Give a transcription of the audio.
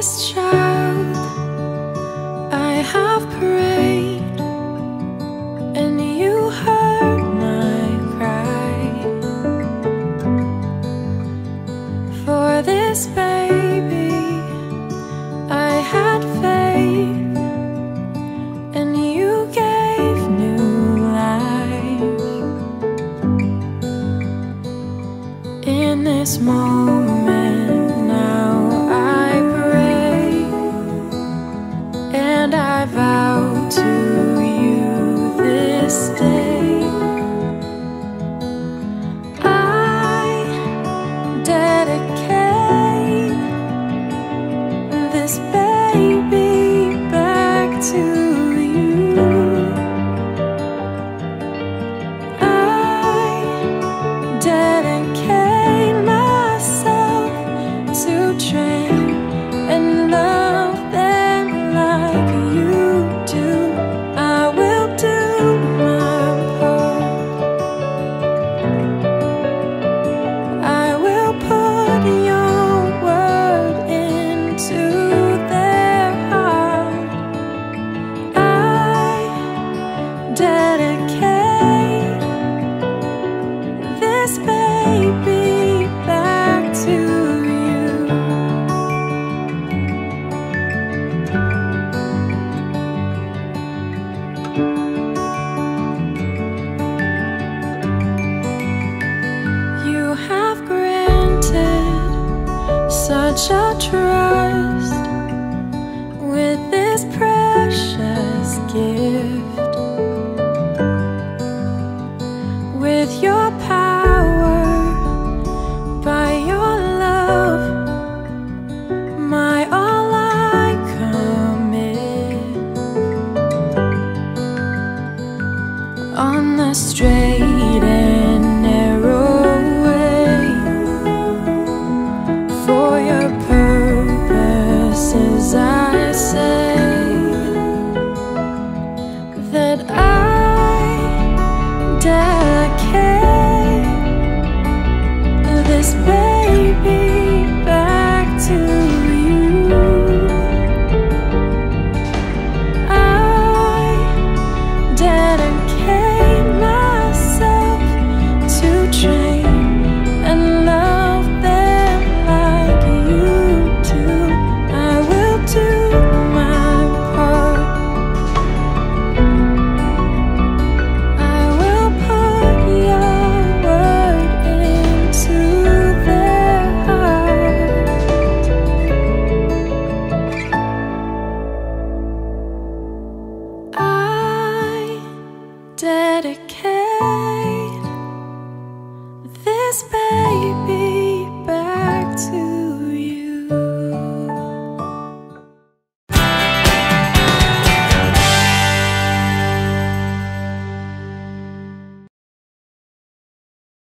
this child I have prayed and you heard my cry. For this baby this baby back to you. You have granted such a trust. on the straight say